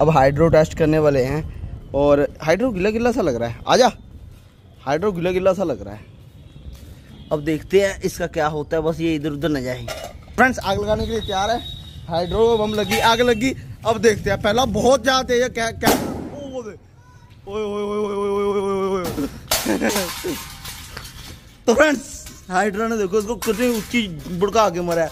अब hydro test करने वाले हैं और हाइड्रो गिला गिला सा लग रहा है। आजा। हाइड्रो गिला गिला सा लग रहा है। अब देखते हैं इसका क्या होता है। बस ये इधर उधर न जाए। फ्रेंड्स आग लगाने के लिए तैयार है। हाइड्रो बम लगी आग लगी। अब देखते हैं। पहला बहुत ज़्यादा तेज है। क्या क्या? तो फ्रेंड्स हाइड्रो ने देखो, इसको कितनी ऊँची बुड़का आगे मरा है।